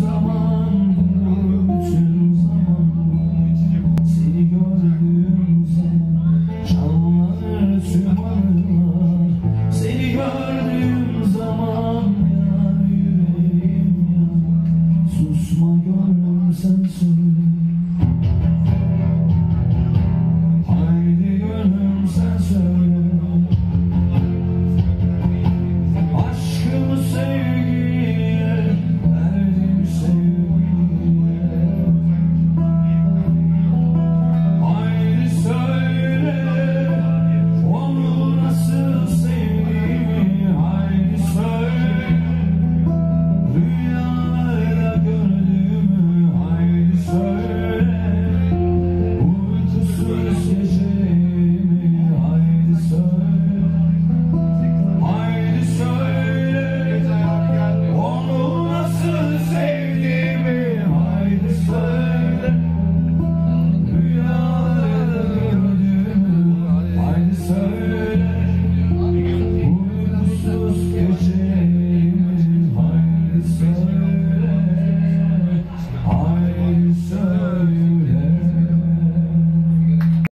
zaman